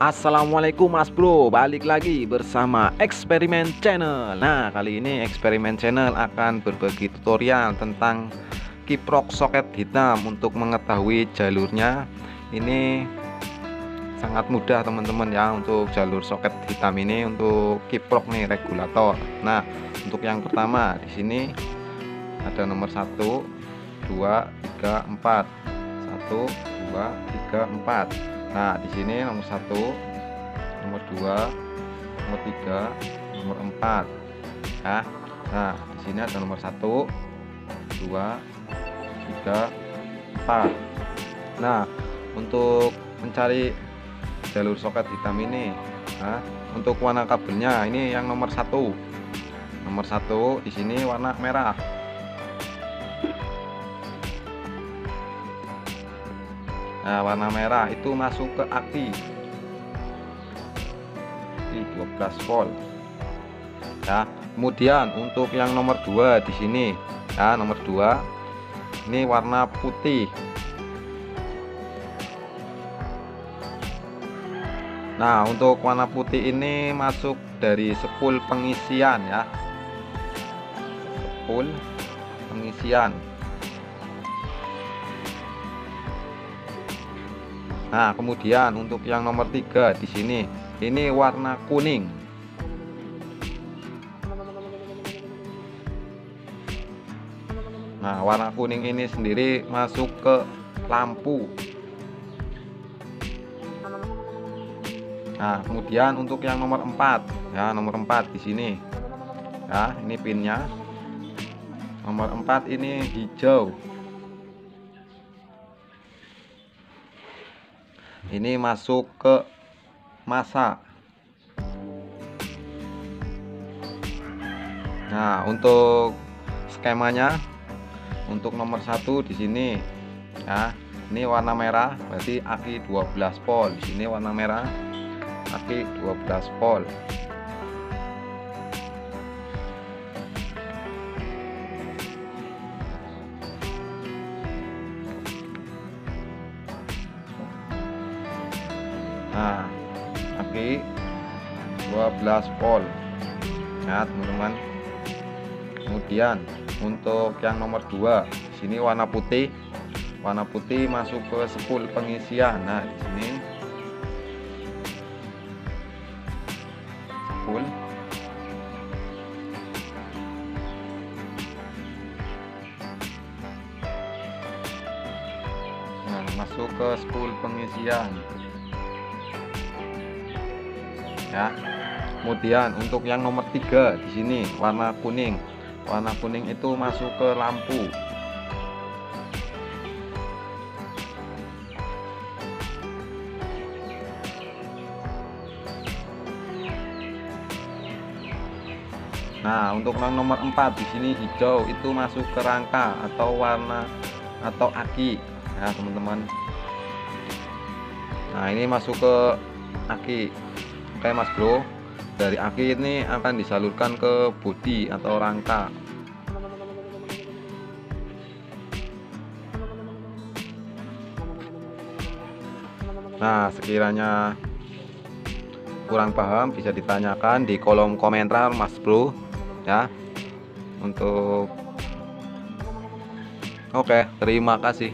Assalamualaikum mas bro. Balik lagi bersama Eksperimen Channel. Nah kali ini Eksperimen Channel akan berbagi tutorial tentang kiprok soket hitam Untuk mengetahui jalurnya. Ini sangat mudah teman-teman ya Untuk jalur soket hitam ini Untuk kiprok nih regulator. Nah untuk yang pertama di sini ada nomor 1 2 3 4 1 2 3 4 Nah, di sini nomor satu, nomor dua, nomor tiga, nomor empat. Ya. Nah, di sini ada nomor satu, dua, tiga, empat. Nah, untuk mencari jalur soket hitam ini, nah, untuk warna kabelnya ini yang nomor satu. Nomor satu di sini warna merah. Nah, warna merah itu masuk ke aki. Di 12 volt. Ya, kemudian untuk yang nomor 2 di sini, ya, nomor 2 ini warna putih. Nah, untuk warna putih ini masuk dari sepul pengisian ya. Sepul pengisian. Nah, kemudian untuk yang nomor tiga di sini, ini warna kuning. Nah, warna kuning ini sendiri masuk ke lampu. Nah, kemudian untuk yang nomor 4, ya, nomor 4 di sini. Ya, ini pinnya. Nomor 4 ini hijau. Ini masuk ke masa. Nah untuk skemanya untuk nomor satu di sini ya. Ini warna merah berarti aki 12 volt di sini warna merah aki 12 volt nah aki 12 volt. Ya teman-teman. Kemudian untuk yang nomor 2 sini warna putih. Warna putih masuk ke sepul pengisian. Nah di sini. Sepul. Nah masuk ke sepul pengisian ya kemudian untuk yang nomor tiga di sini warna kuning warna kuning itu masuk ke lampu Nah, untuk yang nomor 4 di sini hijau itu masuk ke rangka atau warna atau aki. Ya, teman-teman. Nah, ini masuk ke aki. Oke mas bro. Dari aki ini akan disalurkan ke bodi atau rangka. Nah sekiranya kurang paham bisa ditanyakan di kolom komentar mas bro ya. Untuk oke terima kasih